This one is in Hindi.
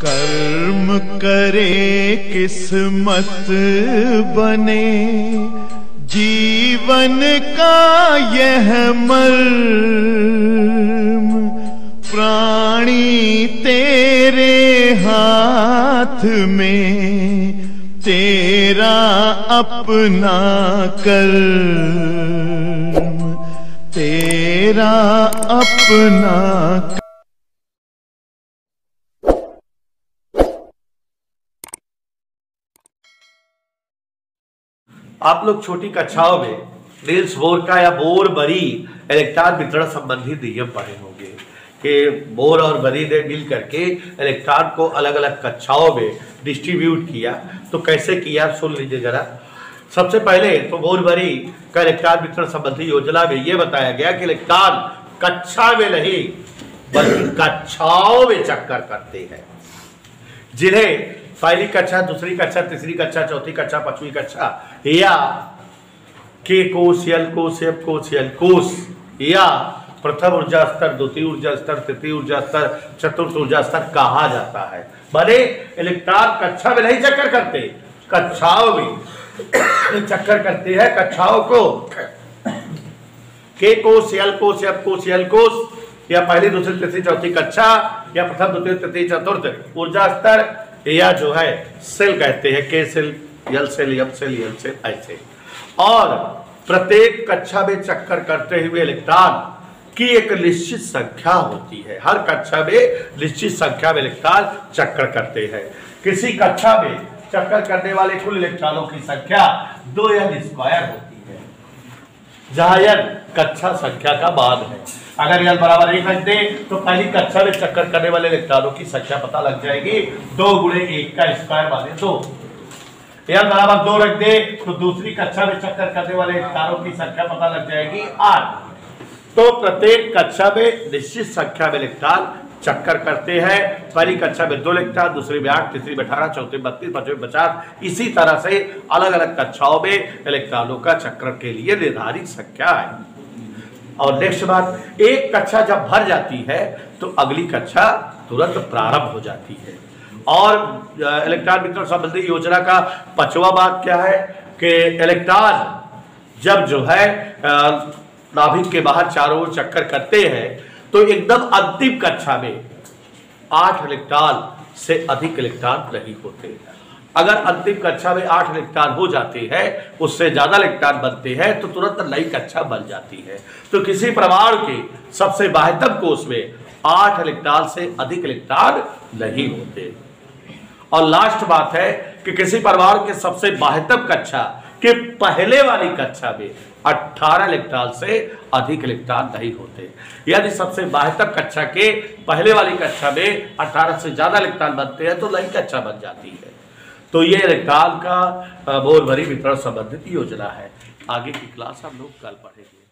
कर्म करे किस्मत बने। जीवन का यह मर्म, प्राणी तेरे हाथ में, तेरा अपना कर्म, तेरा अपना आप लोग छोटी कक्षाओं में नील्स बोर का या बोर बरी इलेक्ट्रॉन वितरण संबंधी नियम पढ़े होंगे कि बोर और बरी ने मिल करके इलेक्ट्रॉन को अलग अलग कक्षाओं में डिस्ट्रीब्यूट किया। तो कैसे किया? सुन लीजिए जरा। सबसे पहले तो बोर बरी का इलेक्ट्रॉन वितरण संबंधी योजना में यह बताया गया कि इलेक्ट्रॉन कक्षा में नहीं, बल्कि कक्षाओं में चक्कर करते हैं। जिन्हें पहली कक्षा, दूसरी कक्षा, तीसरी कक्षा, चौथी कक्षा, पांचवी कक्षा, या के कोष यल कोष एफ़ कोष यल कोष या प्रथम ऊर्जा स्तर, द्वितीय ऊर्जा स्तर, तृतीय ऊर्जा स्तर, चतुर्थ ऊर्जा स्तर कहा जाता है। माने इलेक्ट्रॉन कक्षा में नहीं चक्कर करते, कक्षाओं में चक्कर करते हैं कक्षाओं को। के कोष यल कोष एफ़ कोष यल कोष या पहली, दूसरी, तीसरी, चौथी कक्षा, या प्रथम, द्वितीय, तृतीय, चतुर्थ ऊर्जा स्तर या जो है, सेल कहते हैं के cell L cell M cell L cell ऐसे और प्रत्येक कक्षा में चक्कर करते हुए इलेक्ट्रॉन की एक निश्चित संख्या होती है। हर कक्षा में निश्चित संख्या में इलेक्ट्रॉन चक्कर करते हैं। किसी कक्षा में चक्कर करने वाले कुल इलेक्ट्रॉनों की संख्या दो एन स्क्वायर होती है, जहाँ कक्षा संख्या का बाद है। अगर यल बराबर एक रख दे तो पहली कक्षा में चक्कर करने वाले इलेक्ट्रॉनों की संख्या पता लग जाएगी। दो गुणे एक का स्क्वायर माने दो। यल बराबर दो रख दे तो दूसरी कक्षा में चक्कर करने वाले इलेक्ट्रॉनों की संख्या पता लग जाएगी आठ। तो प्रत्येक कक्षा में निश्चित संख्या में इलेक्ट्रॉन चक्कर करते हैं। पहली कक्षा में दो इलेक्ट्रॉन दूसरी में आठ, तीसरी में अठारह, चौथी बत्तीस, पांचवी पचास। इसी तरह से अलग अलग कक्षाओं में इलेक्ट्रॉनों का चक्कर के लिए निर्धारित संख्या है। और नेक्स्ट बात, एक कक्षा जब भर जाती है तो अगली कक्षा तुरंत प्रारंभ हो जाती है। और इलेक्ट्रॉन वितरण संबंधी योजना का पांचवा बात क्या है कि इलेक्ट्रॉन जब जो है नाभिक के बाहर चारों ओर चक्कर करते हैं तो एकदम अंतिम कक्षा में आठ इलेक्ट्रॉन से अधिक इलेक्ट्रॉन नहीं होते। अगर अंतिम कक्षा में आठ इलेक्ट्रॉन हो जाते हैं, उससे ज़्यादा इलेक्ट्रॉन बनते हैं तो तुरंत नई कक्षा बन जाती है। तो किसी परमाणु के सबसे बाह्यतम कोष में आठ इलेक्ट्रॉन से अधिक इलेक्ट्रॉन नहीं होते। और लास्ट बात है कि किसी परमाणु के सबसे बाह्यतम कक्षा के पहले वाली कक्षा में 18 इलेक्ट्रॉन से अधिक इलेक्ट्रॉन नहीं होते। यदि सबसे बाह्यतम कक्षा के पहले वाली कक्षा में 18 से ज़्यादा इलेक्ट्रॉन बनते हैं तो नई कक्षा बन जाती है। तो ये काल का बोल भरी वितरण संबंधित योजना है। आगे की क्लास हम लोग कल पढ़ेंगे।